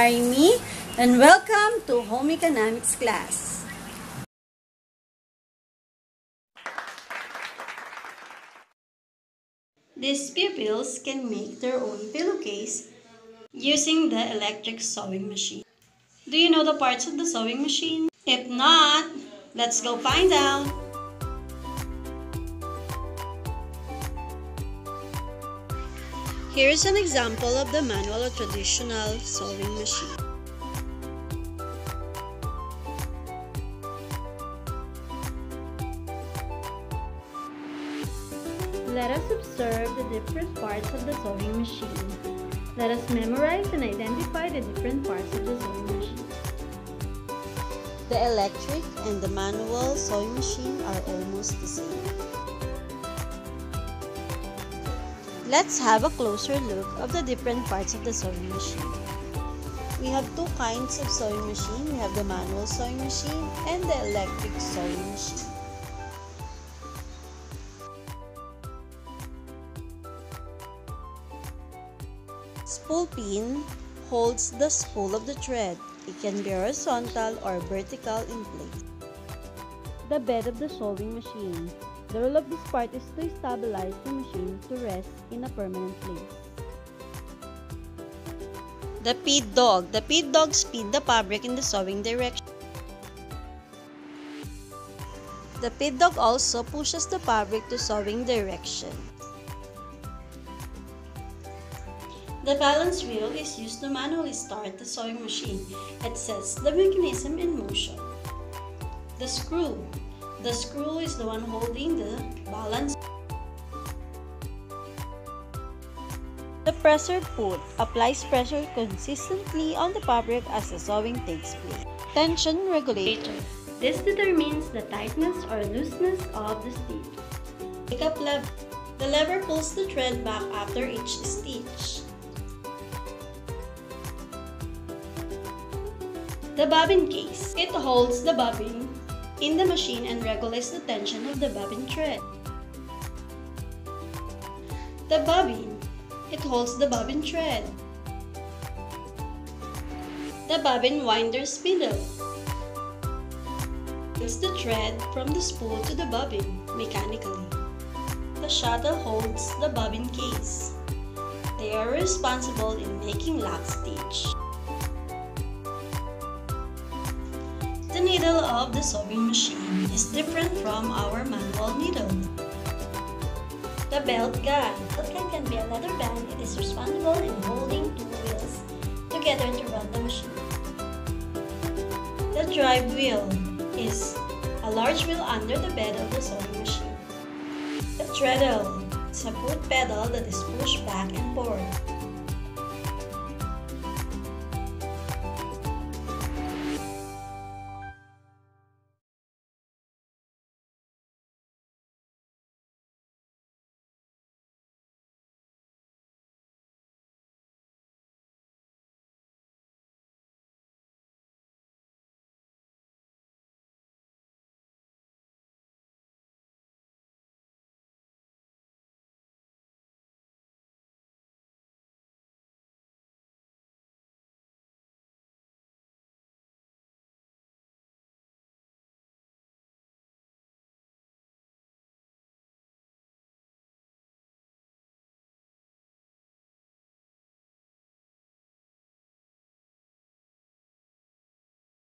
and welcome to Home Economics class. These pupils can make their own pillowcase using the electric sewing machine. Do you know the parts of the sewing machine? If not, let's go find out. Here's an example of the manual or traditional sewing machine. Let us observe the different parts of the sewing machine. Let us memorize and identify the different parts of the sewing machine. The electric and the manual sewing machine are almost the same. Let's have a closer look of the different parts of the sewing machine. We have two kinds of sewing machine. We have the manual sewing machine and the electric sewing machine. Spool pin holds the spool of the thread. It can be horizontal or vertical in place. The bed of the sewing machine. The role of this part is to stabilize the machine to rest in a permanent place. The feed dog. The feed dog speed the fabric in the sewing direction. The feed dog also pushes the fabric to sewing direction. The balance wheel is used to manually start the sewing machine. It sets the mechanism in motion. The screw. The screw is the one holding the balance. The presser foot applies pressure consistently on the fabric as the sewing takes place. Tension regulator. This determines the tightness or looseness of the stitch. Pickup lever. The lever pulls the thread back after each stitch. The bobbin case. It holds the bobbin in the machine and regulates the tension of the bobbin thread. The bobbin. It holds the bobbin thread. The bobbin winder spindle. It's the thread from the spool to the bobbin mechanically. The shuttle holds the bobbin case. They are responsible in making lock stitch. Needle of the sewing machine is different from our manual needle. The belt gun. Belt gun can be a leather band. It is responsible in holding two wheels together to run the machine. The drive wheel is a large wheel under the bed of the sewing machine. The treadle is a foot pedal that is pushed back and forth.